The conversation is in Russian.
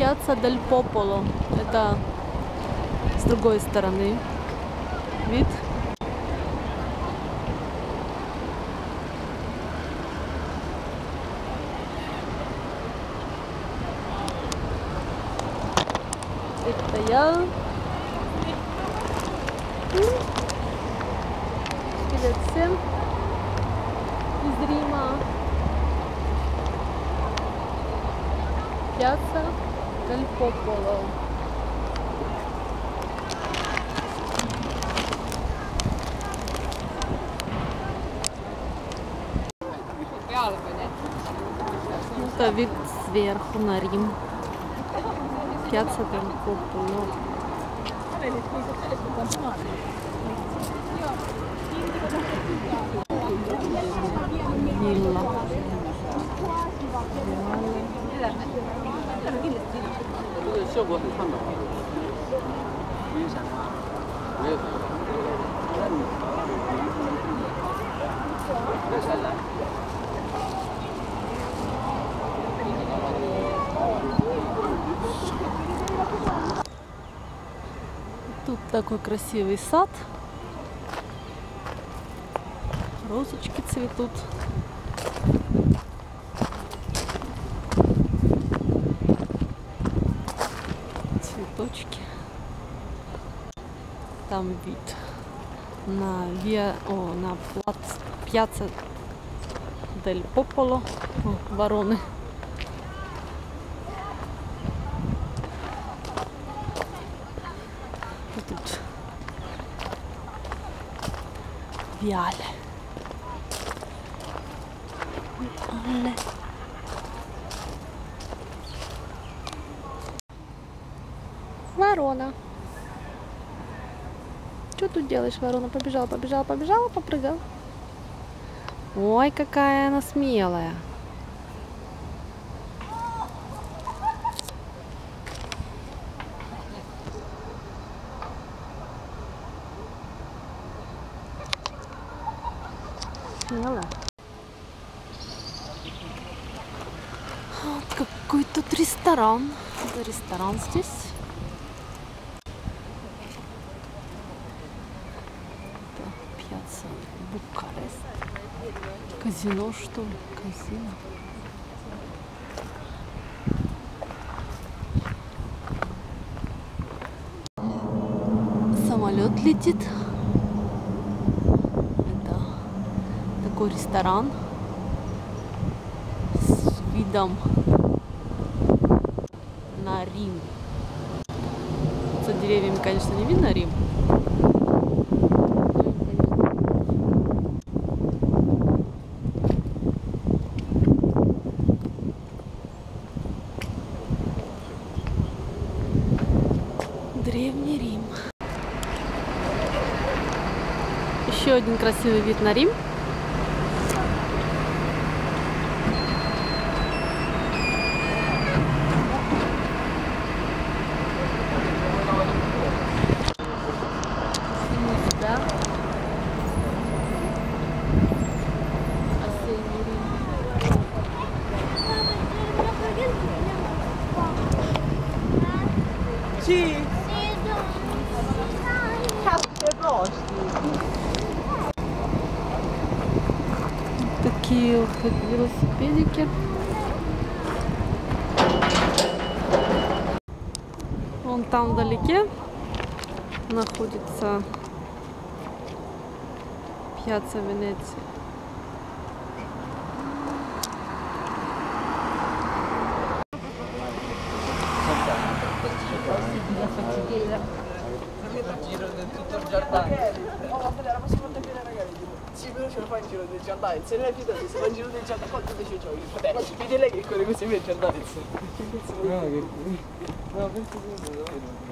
Пьяца Дель Пополо. Это с другой стороны вид. Это я. Привет всем из Рима. Пьяца Дель Пополо. Это вид сверху на Рим. Пьяца Дель 效果很看的。没有想啊，没有。Тут такой красивый сад. Розочки цветут. Там вид на Виа, о, на плац, пьяца Дель Пополо, О, вороны. И тут Виале. Виале. Ворона. Что тут делаешь, ворона? Побежала, побежала, побежала, попрыгал. Ой, какая она смелая. Вот какой тут ресторан. Это ресторан здесь. Это пьяца Букарест. Казино, что ли? Казино. Самолет летит. Это такой ресторан с видом на Рим. За деревьями, конечно, не видно Рим. Древний Рим. Еще один красивый вид на Рим. Сниму Такие вот велосипедики. Вон там вдалеке находится пьяца Венеции. Giro del tutto il giardino. Oh, vabbè, la prossima volta che ragazzi. Sì, però ce lo fai il giro del giardino. Se lei fida, se fa il giro del giardino, quanto invece io? Vabbè, vedi lei che corre così per il giardino. No, che... No, penso che...